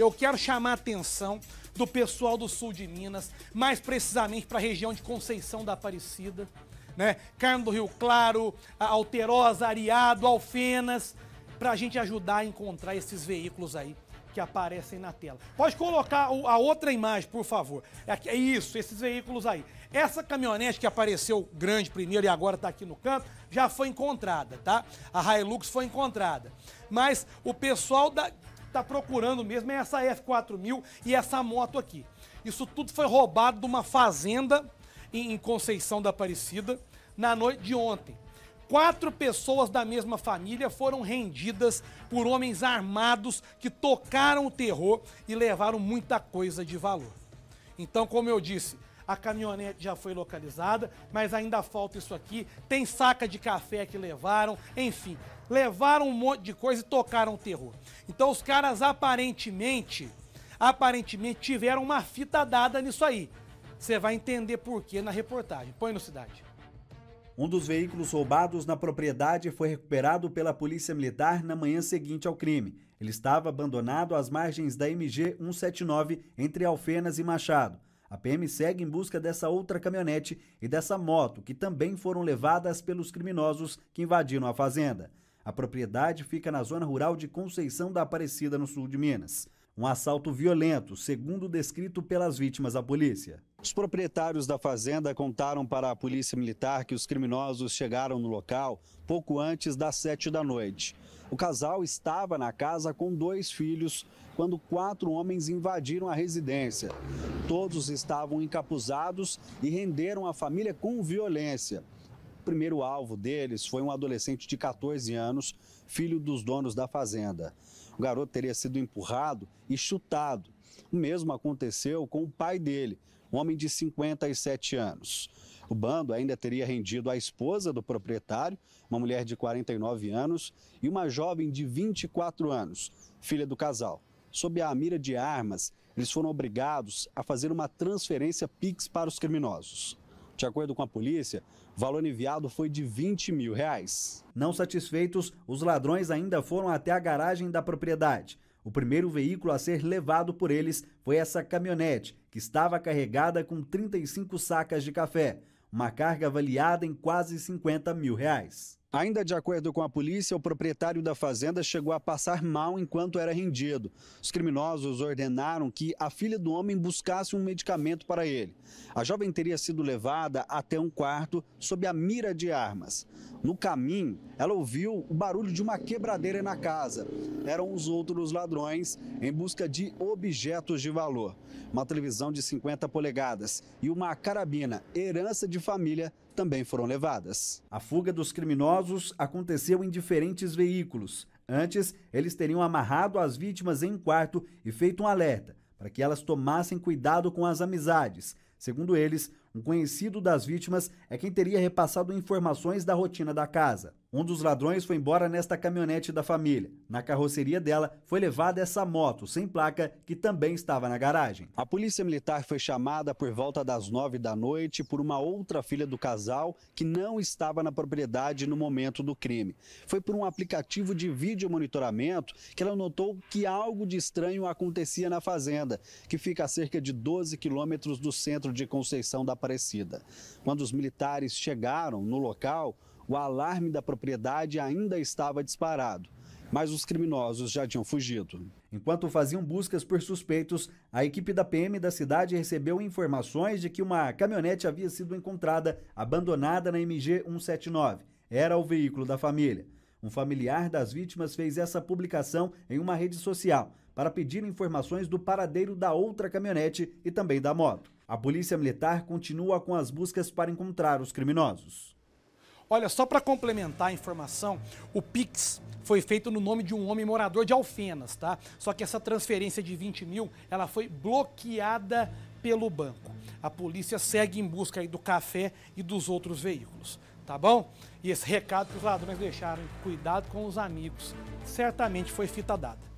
eu quero chamar a atenção do pessoal do sul de Minas, mais precisamente para a região de Conceição da Aparecida, né? Carmo do Rio Claro, Alterosa, Ariado, Alfenas, para a gente ajudar a encontrar esses veículos aí que aparecem na tela. Pode colocar a outra imagem, por favor. É isso, esses veículos aí. Essa caminhonete que apareceu grande primeiro e agora está aqui no canto, já foi encontrada, tá? A Hilux foi encontrada. Mas o pessoal está procurando mesmo é essa F4000 e essa moto aqui. Isso tudo foi roubado de uma fazenda em Conceição da Aparecida na noite de ontem. Quatro pessoas da mesma família foram rendidas por homens armados que tocaram o terror e levaram muita coisa de valor. Então, como eu disse, a caminhonete já foi localizada, mas ainda falta isso aqui. Tem saca de café que levaram, enfim, levaram um monte de coisa e tocaram terror. Então os caras aparentemente, aparentemente tiveram uma fita dada nisso aí. Você vai entender por quê na reportagem. Põe no Cidade. Um dos veículos roubados na propriedade foi recuperado pela Polícia Militar na manhã seguinte ao crime. Ele estava abandonado às margens da MG 179 entre Alfenas e Machado. A PM segue em busca dessa outra caminhonete e dessa moto, que também foram levadas pelos criminosos que invadiram a fazenda. A propriedade fica na zona rural de Conceição da Aparecida, no sul de Minas. Um assalto violento, segundo descrito pelas vítimas à polícia. Os proprietários da fazenda contaram para a polícia militar que os criminosos chegaram no local pouco antes das sete da noite. O casal estava na casa com dois filhos quando quatro homens invadiram a residência. Todos estavam encapuzados e renderam a família com violência. Primeiro alvo deles foi um adolescente de 14 anos, filho dos donos da fazenda. O garoto teria sido empurrado e chutado. O mesmo aconteceu com o pai dele, um homem de 57 anos. O bando ainda teria rendido a esposa do proprietário, uma mulher de 49 anos, e uma jovem de 24 anos, filha do casal. Sob a mira de armas, eles foram obrigados a fazer uma transferência PIX para os criminosos. De acordo com a polícia, o valor enviado foi de 20 mil reais. Não satisfeitos, os ladrões ainda foram até a garagem da propriedade. O primeiro veículo a ser levado por eles foi essa caminhonete, que estava carregada com 35 sacas de café, uma carga avaliada em quase 50 mil reais. Ainda de acordo com a polícia, o proprietário da fazenda chegou a passar mal enquanto era rendido. Os criminosos ordenaram que a filha do homem buscasse um medicamento para ele. A jovem teria sido levada até um quarto sob a mira de armas. No caminho, ela ouviu o barulho de uma quebradeira na casa. Eram os outros ladrões em busca de objetos de valor. Uma televisão de 50 polegadas e uma carabina, herança de família, também foram levadas. A fuga dos criminosos aconteceu em diferentes veículos. Antes, eles teriam amarrado as vítimas em um quarto e feito um alerta para que elas tomassem cuidado com as amizades. Segundo eles, um conhecido das vítimas é quem teria repassado informações da rotina da casa. Um dos ladrões foi embora nesta caminhonete da família. Na carroceria dela foi levada essa moto sem placa que também estava na garagem. A polícia militar foi chamada por volta das nove da noite por uma outra filha do casal que não estava na propriedade no momento do crime. Foi por um aplicativo de vídeo monitoramento que ela notou que algo de estranho acontecia na fazenda, que fica a cerca de 12 quilômetros do centro de Conceição da Aparecida. Quando os militares chegaram no local, o alarme da propriedade ainda estava disparado, mas os criminosos já tinham fugido. Enquanto faziam buscas por suspeitos, a equipe da PM da cidade recebeu informações de que uma caminhonete havia sido encontrada abandonada na MG 179. Era o veículo da família. Um familiar das vítimas fez essa publicação em uma rede social para pedir informações do paradeiro da outra caminhonete e também da moto. A Polícia Militar continua com as buscas para encontrar os criminosos. Olha, só para complementar a informação, o Pix foi feito no nome de um homem morador de Alfenas, tá? Só que essa transferência de 20 mil, ela foi bloqueada pelo banco. A polícia segue em busca aí do café e dos outros veículos, tá bom? E esse recado que os ladrões deixaram, cuidado com os amigos, certamente foi fita dada.